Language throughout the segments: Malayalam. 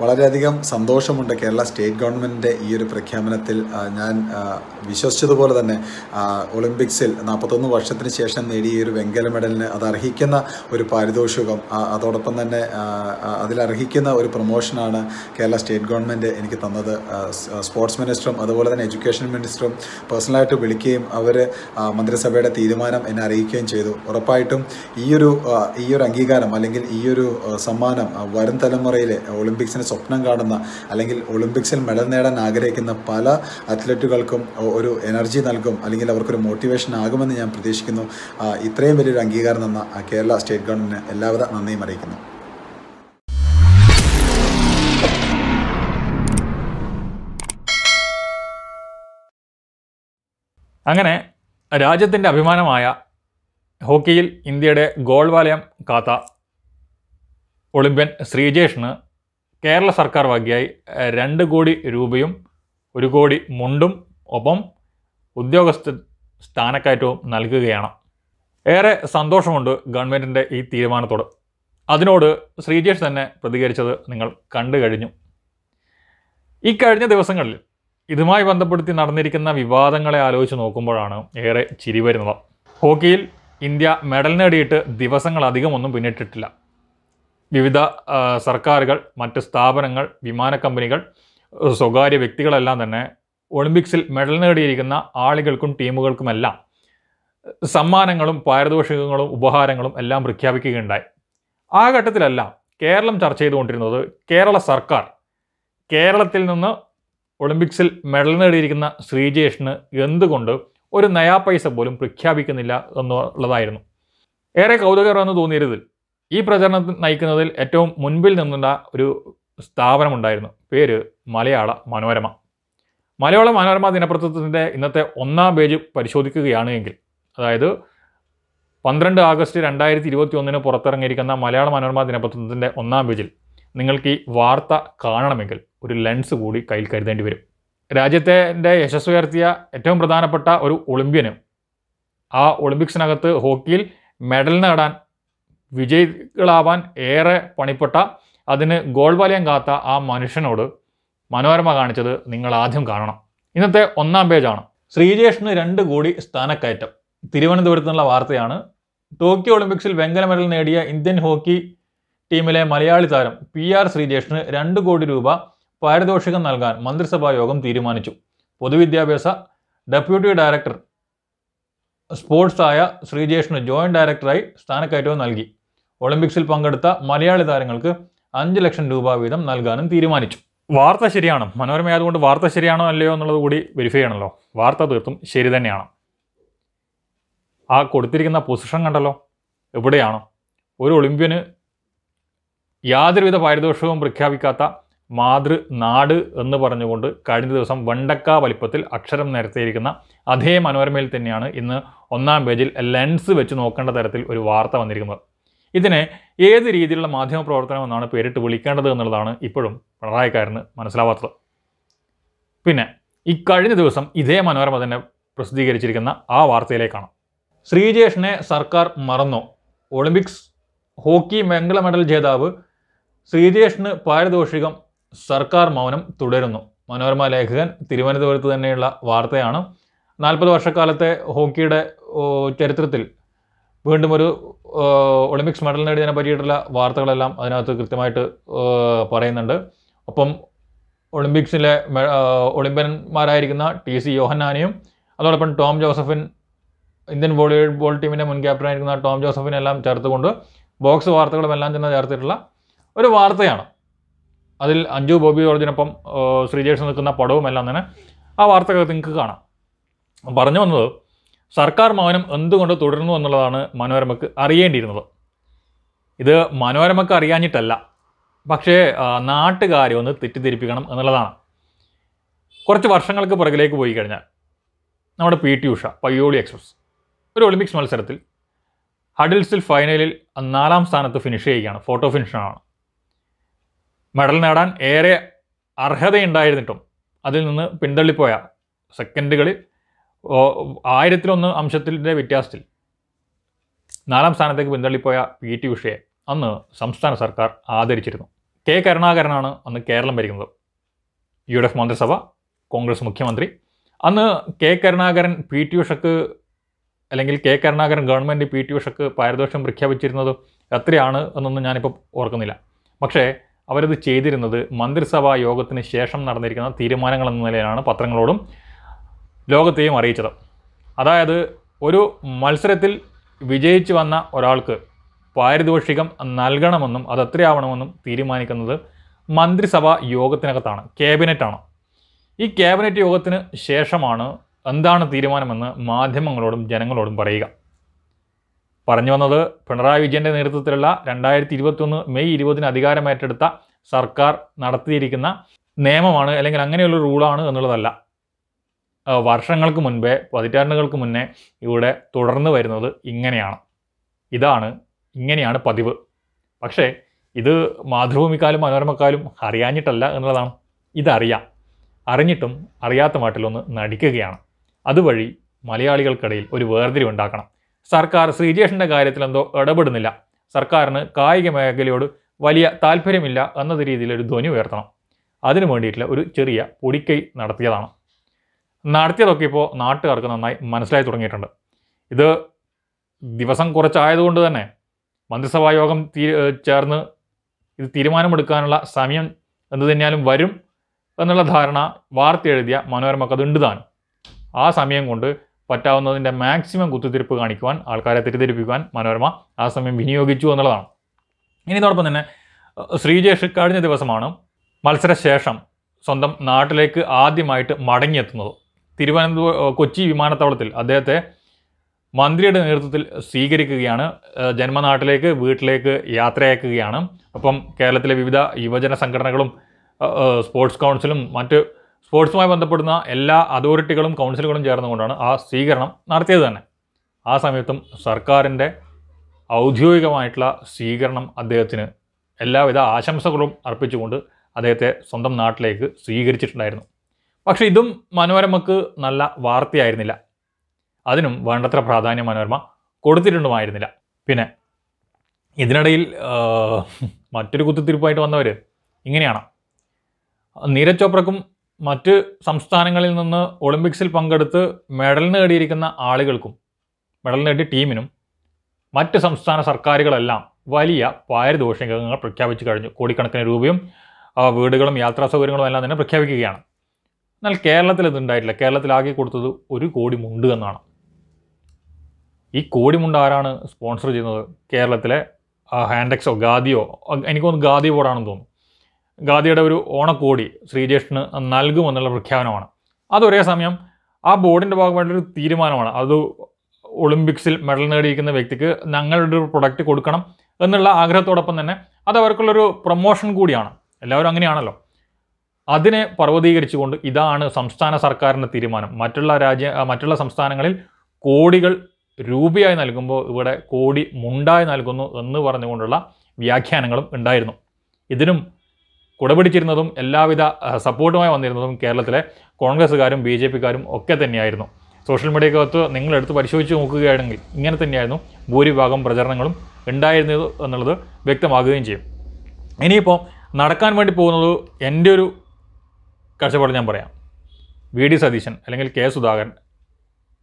വളരെയധികം സന്തോഷമുണ്ട് കേരള സ്റ്റേറ്റ് ഗവൺമെന്റിന്റെ ഈ ഒരു പ്രഖ്യാപനത്തിൽ. ഞാൻ വിശ്വസിച്ചതുപോലെ തന്നെ ഒളിമ്പിക്സിൽ നാൽപ്പത്തൊന്ന് വർഷത്തിന് ശേഷം നേടിയ ഒരു വെങ്കല മെഡലിന് അത് അർഹിക്കുന്ന ഒരു പാരിതോഷികം അതോടൊപ്പം തന്നെ അതിലർഹിക്കുന്ന ഒരു പ്രൊമോഷനാണ് കേരള സ്റ്റേറ്റ് ഗവൺമെന്റ് എനിക്ക് തന്നത്. സ്പോർട്സ് മിനിസ്റ്ററും അതുപോലെ തന്നെ എഡ്യൂക്കേഷൻ മിനിസ്റ്ററും പേഴ്സണലായിട്ട് വിളിക്കുകയും അവർ മന്ത്രിസഭയുടെ തീരുമാനം എന്നെ അറിയിക്കുകയും ചെയ്തു. ഉറപ്പായിട്ടും ഈയൊരു ഈയൊരു അംഗീകാരം അല്ലെങ്കിൽ ഈയൊരു സമ്മാനം വരും തലമുറയിലെ ഒളിമ്പിക്സിന് സ്വപ്നം കാണുന്ന അല്ലെങ്കിൽ ഒളിമ്പിക്സിൽ മെഡൽ നേടാൻ ആഗ്രഹിക്കുന്ന പല അത്ലറ്റുകൾക്കും ഒരു എനർജി നൽകും അല്ലെങ്കിൽ അവർക്കൊരു മോട്ടിവേഷൻ ആകുമെന്ന് ഞാൻ പ്രതീക്ഷിക്കുന്നു. ഇത്രയും വലിയൊരു അംഗീകാരം തന്ന കേരള സ്റ്റേറ്റ് ഗവൺമെന്റിന് എല്ലാവിധ നന്ദിയും അറിയിക്കുന്നു. അങ്ങനെ രാജ്യത്തിന്റെ അഭിമാനമായ ഹോക്കിയിൽ ഇന്ത്യയുടെ ഗോൾവാലയം കാത്ത ഒളിമ്പ്യൻ ശ്രീജേഷിന് കേരള സർക്കാർ വകയായി രണ്ട് കോടി രൂപയും ഒരു കോടി മുണ്ടും ഒപ്പം ഉദ്യോഗസ്ഥ സ്ഥാനക്കയറ്റവും നൽകുകയാണ്. ഏറെ സന്തോഷമുണ്ട് ഗവൺമെന്റിന്റെ ഈ തീരുമാനത്തോട്. അതിനോട് ശ്രീജേഷ് തന്നെ പ്രതികരിച്ചത് നിങ്ങൾ കണ്ടു കഴിഞ്ഞു. ഈ കഴിഞ്ഞ ദിവസങ്ങളിൽ ഇതുമായി ബന്ധപ്പെടുത്തി നടന്നിരിക്കുന്ന വിവാദങ്ങളെ ആലോചിച്ച് നോക്കുമ്പോഴാണ് ഏറെ ചിരി വരുന്നത്. ഹോക്കിയിൽ ഇന്ത്യ മെഡൽ നേടിയിട്ട് ദിവസങ്ങളധികം ഒന്നും പിന്നിട്ടിട്ടില്ല. വിവിധ സർക്കാരുകൾ മറ്റ് സ്ഥാപനങ്ങൾ വിമാന കമ്പനികൾ സ്വകാര്യ വ്യക്തികളെല്ലാം തന്നെ ഒളിമ്പിക്സിൽ മെഡൽ നേടിയിരിക്കുന്ന ആളുകൾക്കും ടീമുകൾക്കുമെല്ലാം സമ്മാനങ്ങളും പാരിതോഷികങ്ങളും ഉപഹാരങ്ങളും എല്ലാം പ്രഖ്യാപിക്കുകയുണ്ടായി. ആ ഘട്ടത്തിലെല്ലാം കേരളം ചർച്ച ചെയ്തുകൊണ്ടിരുന്നത് കേരള സർക്കാർ കേരളത്തിൽ നിന്ന് ഒളിമ്പിക്സിൽ മെഡൽ നേടിയിരിക്കുന്ന ശ്രീജേഷിന് എന്തുകൊണ്ട് ഒരു നയാ പൈസ പോലും പ്രഖ്യാപിക്കുന്നില്ല എന്നുള്ളതായിരുന്നു. ഏറെ കൗതുകരമെന്ന് തോന്നിയതിൽ ഈ പ്രചരണം നയിക്കുന്നതിൽ ഏറ്റവും മുൻപിൽ നിന്നുള്ള ഒരു സ്ഥാപനമുണ്ടായിരുന്നു. പേര് മലയാള മനോരമ. മലയാള മനോരമ ദിനപത്രത്തിന്റെ ഇന്നത്തെ ഒന്നാം പേജ് പരിശോധിക്കുകയാണ് എങ്കിൽ അതായത് പന്ത്രണ്ട് ആഗസ്റ്റ് രണ്ടായിരത്തി ഇരുപത്തി ഒന്നിന് പുറത്തിറങ്ങിയിരിക്കുന്ന മലയാള മനോരമ ദിനപത്രത്തിന്റെ ഒന്നാം പേജിൽ നിങ്ങൾക്ക് ഈ വാർത്ത കാണണമെങ്കിൽ ഒരു ലെൻസ് കൂടി കയ്യിൽ കരുതേണ്ടി വരും. രാജ്യത്തിന്റെ യശസ് ഉയർത്തിയ ഏറ്റവും പ്രധാനപ്പെട്ട ഒരു ഒളിമ്പ്യന് ആ ഒളിമ്പിക്സിനകത്ത് ഹോക്കിയിൽ മെഡൽ നേടാൻ വിജയികളാവാൻ ഏറെ പണിപ്പെട്ട അതിന് ഗോൾ വലയം കാത്ത ആ മനുഷ്യനോട് മനോരമ കാണിച്ചത് നിങ്ങൾ ആദ്യം കാണണം. ഇന്നത്തെ ഒന്നാം പേജാണ്. ശ്രീജേഷിന് രണ്ട് കോടി സ്ഥാനക്കയറ്റം. തിരുവനന്തപുരത്ത് നിന്നുള്ള വാർത്തയാണ്. ടോക്കിയോ ഒളിമ്പിക്സിൽ വെങ്കല മെഡൽ നേടിയ ഇന്ത്യൻ ഹോക്കി ടീമിലെ മലയാളി താരം പി ആർ ശ്രീജേഷിന് രണ്ട് കോടി രൂപ പാരിതോഷികം നൽകാൻ മന്ത്രിസഭാ യോഗം തീരുമാനിച്ചു. പൊതുവിദ്യാഭ്യാസ ഡെപ്യൂട്ടി ഡയറക്ടർ സ്പോർട്സ് ആയ ശ്രീജേഷിന് ജോയിന്റ് ഡയറക്ടറായി സ്ഥാനക്കയറ്റവും നൽകി. ഒളിമ്പിക്സിൽ പങ്കെടുത്ത മലയാളി താരങ്ങൾക്ക് അഞ്ച് ലക്ഷം രൂപ വീതം നൽകാനും തീരുമാനിച്ചു. വാർത്ത ശരിയാണ്. മനോരമ ആയതുകൊണ്ട് വാർത്ത ശരിയാണോ അല്ലയോ എന്നുള്ളത് കൂടി വെരിഫൈ ചെയ്യണമല്ലോ വാർത്ത തീർത്തും ശരി തന്നെയാണ്. ആ കൊടുത്തിരിക്കുന്ന പൊസിഷൻ കണ്ടല്ലോ. എവിടെയാണോ? ഒരു ഒളിമ്പ്യന് യാതൊരുവിധ പാരിതോഷികവും പ്രഖ്യാപിക്കാത്ത മാതൃ നാട് എന്ന് പറഞ്ഞുകൊണ്ട് കഴിഞ്ഞ ദിവസം വണ്ടക്ക വലിപ്പത്തിൽ അക്ഷരം നിരത്തിയിരിക്കുന്ന അതേ മനോരമയിൽ തന്നെയാണ് ഇന്ന് ഒന്നാം പേജിൽ ലെൻസ് വെച്ച് നോക്കേണ്ട തരത്തിൽ ഒരു വാർത്ത വന്നിരിക്കുന്നത്. ഇതിനെ ഏത് രീതിയിലുള്ള മാധ്യമ പ്രവർത്തനം എന്നാണ് പേരിട്ട് വിളിക്കേണ്ടത് എന്നുള്ളതാണ് ഇപ്പോഴും പിണറായിക്കാരന് മനസ്സിലാവാത്തത്. പിന്നെ ഇക്കഴിഞ്ഞ കഴിഞ്ഞ ദിവസം ഇതേ മനോരമ തന്നെ പ്രസിദ്ധീകരിച്ചിരിക്കുന്ന ആ വാർത്തയിലേക്കാണ്. ശ്രീജേഷിനെ സർക്കാർ മറന്നു? ഒളിമ്പിക്സ് ഹോക്കി വെങ്കല മെഡൽ ജേതാവ് ശ്രീജേഷിന് പാരിതോഷികം സർക്കാർ മൗനം തുടരുന്നു. മനോരമ ലേഖകൻ തിരുവനന്തപുരത്ത് തന്നെയുള്ള വാർത്തയാണ്. നാൽപ്പത് വർഷക്കാലത്തെ ഹോക്കിയുടെ ചരിത്രത്തിൽ വീണ്ടും ഒരു ഒളിമ്പിക്സ് മെഡൽ നേടിയതിനെ പറ്റിയിട്ടുള്ള വാർത്തകളെല്ലാം അതിനകത്ത് കൃത്യമായിട്ട് പറയുന്നുണ്ട്. ഒപ്പം ഒളിമ്പിക്സിലെ ഒളിമ്പ്യന്മാരായിരിക്കുന്ന ടി സി യോഹന്നാനെയും അതോടൊപ്പം ടോം ജോസഫിൻ ഇന്ത്യൻ വോളിബോൾ ടീമിന്റെ മുൻ ക്യാപ്റ്റനായിരിക്കുന്ന ടോം ജോസഫിനെല്ലാം ചേർത്തുകൊണ്ട് ബോക്സ് വാർത്തകളും എല്ലാം തന്നെ ചേർത്തിട്ടുള്ള ഒരു വാർത്തയാണ്. അതിൽ അഞ്ജു ബോബി ജോർജിനൊപ്പം ശ്രീജേഷ് നിൽക്കുന്ന പടവും എല്ലാം തന്നെ ആ വാർത്തകൾ നിങ്ങൾക്ക് കാണാം. പറഞ്ഞു വന്നത് സർക്കാർ മൗനം എന്തുകൊണ്ട് തുടരുന്നു എന്നുള്ളതാണ് മനോരമക്ക് അറിയേണ്ടിയിരുന്നത്. ഇത് മനോരമക്ക് അറിയാഞ്ഞിട്ടല്ല. പക്ഷേ നാട്ടുകാരെ ഒന്ന് തെറ്റിദ്ധരിപ്പിക്കണം എന്നുള്ളതാണ്. കുറച്ച് വർഷങ്ങൾക്ക് പുറകിലേക്ക് പോയി കഴിഞ്ഞാൽ നമ്മുടെ P T Usha Payyoli express ഒരു ഒളിമ്പിക്സ് മത്സരത്തിൽ ഹഡിൽസിൽ ഫൈനലിൽ നാലാം സ്ഥാനത്ത് ഫിനിഷ് ചെയ്യുകയാണ്. ഫോട്ടോ ഫിനിഷാണ് മെഡൽ നേടാൻ ഏറെ അർഹതയുണ്ടായിരുന്നിട്ടും അതിൽ നിന്ന് പിന്തള്ളിപ്പോയ സെക്കൻഡുകളിൽ ആയിരത്തിലൊന്ന് അംശത്തിന്റെ വ്യത്യാസത്തിൽ നാലാം സ്ഥാനത്തേക്ക് പിന്തള്ളിപ്പോയ പി ടി ഉഷയെ അന്ന് സംസ്ഥാന സർക്കാർ ആദരിച്ചിരുന്നു. കെ കരുണാകരനാണ് അന്ന് കേരളം ഭരിക്കുന്നത്. യു ഡി എഫ് മന്ത്രിസഭ കോൺഗ്രസ് മുഖ്യമന്ത്രി. അന്ന് കെ കരുണാകരൻ പി ടി ഉഷക്ക് അല്ലെങ്കിൽ K Karunakaran government P T ഉഷക്ക് പാരദോഷം പ്രഖ്യാപിച്ചിരുന്നത് എത്രയാണ് എന്നൊന്നും ഞാനിപ്പോൾ ഓർക്കുന്നില്ല. പക്ഷേ അവരത് ചെയ്തിരുന്നത് മന്ത്രിസഭാ യോഗത്തിന് ശേഷം നടന്നിരിക്കുന്ന തീരുമാനങ്ങൾ എന്ന നിലയിലാണ് പത്രങ്ങളോടും ലോകത്തെയും അറിയിച്ചത്. അതായത് ഒരു മത്സരത്തിൽ വിജയിച്ചു വന്ന ഒരാൾക്ക് പാരിതോഷികം നൽകണമെന്നും അത് എത്രയാവണമെന്നും തീരുമാനിക്കുന്നത് മന്ത്രിസഭാ യോഗത്തിനകത്താണ് ക്യാബിനറ്റാണ്. ഈ ക്യാബിനറ്റ് യോഗത്തിന് ശേഷമാണ് എന്താണ് തീരുമാനമെന്ന് മാധ്യമങ്ങളോടും ജനങ്ങളോടും പറയുക. പറഞ്ഞു വന്നത് പിണറായി വിജയന്റെ നേതൃത്വത്തിലുള്ള രണ്ടായിരത്തി ഇരുപത്തൊന്ന് മെയ് ഇരുപതിന് അധികാരമേറ്റെടുത്ത സർക്കാർ നടത്തിയിരിക്കുന്ന നിയമമാണ് അല്ലെങ്കിൽ അങ്ങനെയുള്ള റൂളാണ് എന്നുള്ളതല്ല. വർഷങ്ങൾക്ക് മുൻപേ പതിറ്റാണ്ടുകൾക്ക് മുന്നേ ഇവിടെ തുടർന്ന് വരുന്നത് ഇങ്ങനെയാണ്. ഇതാണ് ഇങ്ങനെയാണ് പതിവ്. പക്ഷേ ഇത് മാതൃഭൂമിക്കാലും മനോരമക്കാലും അറിയാഞ്ഞിട്ടല്ല എന്നുള്ളതാണ്. ഇതറിയാം. അറിഞ്ഞിട്ടും അറിയാത്ത മട്ടിലൊന്ന് നടിക്കുകയാണ്. അതുവഴി മലയാളികൾക്കിടയിൽ ഒരു വേർതിരിവുണ്ടാക്കണം സർക്കാർ ശ്രീജേഷിന്റെ കാര്യത്തിലെന്തോ ഇടപെടുന്നില്ല. സർക്കാരിന് കായിക മേഖലയോട് വലിയ താല്പര്യമില്ല എന്നത് രീതിയിൽ ഒരു ധ്വനി ഉയർത്തണം. അതിനു വേണ്ടിയിട്ടുള്ള ഒരു ചെറിയ പൊടിക്കൈ നടത്തിയതാണ്. നടത്തിയതൊക്കെ ഇപ്പോൾ നാട്ടുകാർക്ക് നന്നായി മനസ്സിലായി തുടങ്ങിയിട്ടുണ്ട്. ഇത് ദിവസം കുറച്ചായതുകൊണ്ട് തന്നെ മന്ത്രിസഭാ യോഗം ചേർന്ന് ഇത് തീരുമാനമെടുക്കാനുള്ള സമയം എന്ത് തന്നെയാലും വരും എന്നുള്ള ധാരണ വാർത്ത എഴുതിയ മനോരമക്ക് അതുണ്ട് താനും. ആ സമയം കൊണ്ട് പറ്റാവുന്നതിന്റെ മാക്സിമം കുത്തിത്തിരിപ്പ് കാണിക്കുവാൻ ആൾക്കാരെ തെറ്റിദ്ധരിപ്പിക്കുവാൻ മനോരമ ആ സമയം വിനിയോഗിച്ചു എന്നുള്ളതാണ്. ഇനി ഇതോടൊപ്പം തന്നെ ശ്രീജേഷ് കഴിഞ്ഞ ദിവസമാണ് മത്സരശേഷം സ്വന്തം നാട്ടിലേക്ക് ആദ്യമായിട്ട് മടങ്ങിയെത്തുന്നത്. തിരുവനന്തപുരം കൊച്ചി വിമാനത്താവളത്തിൽ അദ്ദേഹത്തെ മന്ത്രിയുടെ നേതൃത്വത്തിൽ സ്വീകരിക്കുകയാണ്. ജന്മനാട്ടിലേക്ക് വീട്ടിലേക്ക് യാത്രയാക്കുകയാണ്. അപ്പം കേരളത്തിലെ വിവിധ യുവജന സംഘടനകളും സ്പോർട്സ് കൗൺസിലും മറ്റ് സ്പോർട്സുമായി ബന്ധപ്പെടുന്ന എല്ലാ അതോറിറ്റികളും കൗൺസിലുകളും ചേർന്നുകൊണ്ടാണ് ആ സ്വീകരണം നടത്തിയത് തന്നെ. ആ സമയത്തും സർക്കാരിന്റെ ഔദ്യോഗികമായിട്ടുള്ള സ്വീകരണം അദ്ദേഹത്തിന് എല്ലാവിധ ആശംസകളും അർപ്പിച്ചുകൊണ്ട് അദ്ദേഹത്തെ സ്വന്തം നാട്ടിലേക്ക് സ്വീകരിച്ചിട്ടുണ്ടായിരുന്നു. പക്ഷേ ഇതും മനോരമക്ക് നല്ല വാർത്തയായിരുന്നില്ല. അതിനും വേണ്ടത്ര പ്രാധാന്യം മനോരമ കൊടുത്തിട്ടുണ്ടുമായിരുന്നില്ല. പിന്നെ ഇതിനിടയിൽ മറ്റൊരു കുത്തിത്തിരിപ്പായിട്ട് വന്നവർ ഇങ്ങനെയാണ്. നീരജ് ചോപ്രക്കും മറ്റ് സംസ്ഥാനങ്ങളിൽ നിന്ന് ഒളിമ്പിക്സിൽ പങ്കെടുത്ത് മെഡൽ നേടിയിരിക്കുന്ന ആളുകൾക്കും മെഡൽ നേടിയ ടീമിനും മറ്റ് സംസ്ഥാന സർക്കാരുകളെല്ലാം വലിയ പാരിതോഷികങ്ങൾ പ്രഖ്യാപിച്ചു കഴിഞ്ഞു. കോടിക്കണക്കിന് രൂപയും വീടുകളും യാത്രാ സൗകര്യങ്ങളും എല്ലാം തന്നെ പ്രഖ്യാപിക്കുകയാണ്. എന്നാൽ കേരളത്തിൽ ഇത് ഉണ്ടായിട്ടില്ല കേരളത്തിൽ ആകെ കൊടുത്തത് ഒരു കോടി മുണ്ട് എന്നാണ്. ഈ കോടി മുണ്ട് ആരാണ് സ്പോൺസർ ചെയ്യുന്നത്? കേരളത്തിലെ ഹാൻഡെക്സോ ഗാദിയോ എനിക്കൊന്ന് ഗാദി ബോർഡാണെന്ന് തോന്നുന്നു. ഗാദിയുടെ ഒരു ഓണക്കോടി ശ്രീജേഷിന് നൽകുമെന്നുള്ള പ്രഖ്യാപനമാണ്. അത് ഒരേ സമയം ആ ബോർഡിന്റെ ഭാഗമായിട്ടൊരു തീരുമാനമാണ്. അത് ഒളിമ്പിക്സിൽ മെഡൽ നേടിയിരിക്കുന്ന വ്യക്തിക്ക് ഞങ്ങളുടെ ഒരു പ്രൊഡക്റ്റ് കൊടുക്കണം എന്നുള്ള ആഗ്രഹത്തോടൊപ്പം തന്നെ അത് അവർക്കുള്ളൊരു പ്രൊമോഷൻ കൂടിയാണ്. എല്ലാവരും അങ്ങനെയാണല്ലോ. അതിനെ പർവതീകരിച്ചുകൊണ്ട് ഇതാണ് സംസ്ഥാന സർക്കാരിന്റെ തീരുമാനം. മറ്റുള്ള രാജ്യ മറ്റുള്ള സംസ്ഥാനങ്ങളിൽ കോടികൾ രൂപയായി നൽകുമ്പോൾ ഇവിടെ കോടി മുണ്ടായി നൽകുന്നു എന്ന് പറഞ്ഞുകൊണ്ടുള്ള വ്യാഖ്യാനങ്ങളും ഉണ്ടായിരുന്നു. ഇതിനും കുടപിടിച്ചിരുന്നതും എല്ലാവിധ സപ്പോർട്ടുമായി വന്നിരുന്നതും കേരളത്തിലെ കോൺഗ്രസ്സുകാരും ബി ജെ പിക്കാരും ഒക്കെ തന്നെയായിരുന്നു. സോഷ്യൽ മീഡിയക്കകത്ത് നിങ്ങളെടുത്ത് പരിശോധിച്ച് നോക്കുകയാണെങ്കിൽ ഇങ്ങനെ തന്നെയായിരുന്നു ഭൂരിഭാഗം പ്രചരണങ്ങളും ഉണ്ടായിരുന്നത് എന്നുള്ളത് വ്യക്തമാകുകയും ചെയ്യും. ഇനിയിപ്പോൾ നടക്കാൻ വേണ്ടി പോകുന്നത് എന്റെ ഒരു കാഴ്ചപ്പാട് ഞാൻ പറയാം. വി ഡി സതീശൻ അല്ലെങ്കിൽ കെ സുധാകരൻ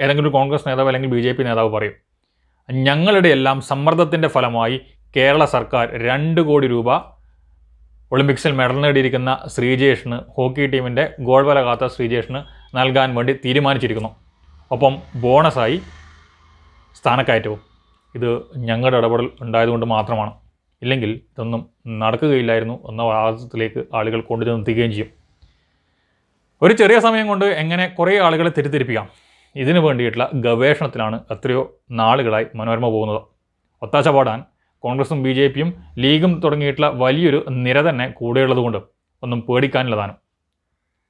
ഏതെങ്കിലും കോൺഗ്രസ് നേതാവ് അല്ലെങ്കിൽ ബി ജെ പി നേതാവ് പറയും ഞങ്ങളുടെ എല്ലാം സമ്മർദ്ദത്തിന്റെ ഫലമായി കേരള സർക്കാർ രണ്ട് കോടി രൂപ ഒളിമ്പിക്സിൽ മെഡൽ നേടിയിരിക്കുന്ന ശ്രീജേഷിന് ഹോക്കി ടീമിന്റെ ഗോൾ വല കാത്ത ശ്രീജേഷിന് നൽകാൻ വേണ്ടി തീരുമാനിച്ചിരിക്കുന്നു. ഒപ്പം ബോണസായി സ്ഥാനക്കയറ്റവും. ഇത് ഞങ്ങളുടെ ഇടപെടൽ ഉണ്ടായതുകൊണ്ട് മാത്രമാണ്. ഇല്ലെങ്കിൽ ഇതൊന്നും നടക്കുകയില്ലായിരുന്നു എന്ന വാദത്തിലേക്ക് ആളുകൾ കൊണ്ടുചെന്നെത്തിക്കുകയും ചെയ്യും. ഒരു ചെറിയ സമയം കൊണ്ട് എങ്ങനെ കുറേ ആളുകളെ തെറ്റിദ്ധരിപ്പിക്കാം? ഇതിനു വേണ്ടിയിട്ടുള്ള ഗവേഷണത്തിലാണ് എത്രയോ നാളുകളായി മനോരമ പോകുന്നത്. ഒത്താശ പാടാൻ കോൺഗ്രസും ബി ജെ പിയും ലീഗും തുടങ്ങിയിട്ടുള്ള വലിയൊരു നിര തന്നെ കൂടെയുള്ളതുകൊണ്ട് ഒന്നും പേടിക്കാനുള്ളതാണ്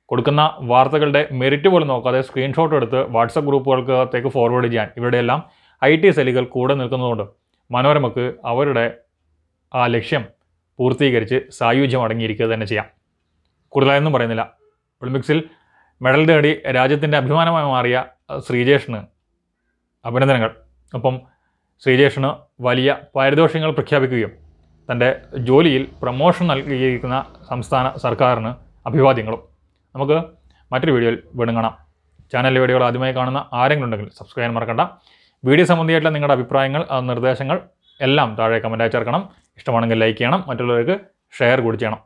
കൊടുക്കുന്ന വാർത്തകളുടെ മെറിറ്റ് പോലും നോക്കാതെ സ്ക്രീൻഷോട്ട് എടുത്ത് വാട്സപ്പ് ഗ്രൂപ്പുകൾക്കകത്തേക്ക് ഫോർവേഡ് ചെയ്യാൻ ഇവരുടെയെല്ലാം ഐ ടി സെല്ലുകൾ കൂടെ നിൽക്കുന്നതുകൊണ്ട് മനോരമക്ക് അവരുടെ ആ ലക്ഷ്യം പൂർത്തീകരിച്ച് സായുജ്യം അടങ്ങിയിരിക്കുക തന്നെ ചെയ്യാം. കൂടുതലായൊന്നും പറയുന്നില്ല. ഒളിമ്പിക്സിൽ മെഡൽ നേടി രാജ്യത്തിന്റെ അഭിമാനമായി മാറിയ ശ്രീജേഷിന് അഭിനന്ദനങ്ങൾ. ഒപ്പം ശ്രീജേഷിന് വലിയ പാരിതോഷികങ്ങൾ പ്രഖ്യാപിക്കുകയും തന്റെ ജോലിയിൽ പ്രമോഷൻ നൽകിയിരിക്കുന്ന സംസ്ഥാന സർക്കാരിന് അഭിവാദ്യങ്ങളും. നമുക്ക് മറ്റൊരു വീഡിയോയിൽ വീണ്ടും കാണാം. ചാനലിലെ വീഡിയോകൾ ആദ്യമായി കാണുന്ന ആരെങ്കിലും ഉണ്ടെങ്കിൽ സബ്സ്ക്രൈബ് ചെയ്യാൻ മറക്കണ്ട. വീഡിയോ സംബന്ധിയായിട്ടുള്ള നിങ്ങളുടെ അഭിപ്രായങ്ങൾ നിർദ്ദേശങ്ങൾ എല്ലാം താഴെ കമന്റായി ചേർക്കണം. ഇഷ്ടമാണെങ്കിൽ ലൈക്ക് ചെയ്യണം. മറ്റുള്ളവർക്ക് ഷെയർ കൂടി ചെയ്യണം.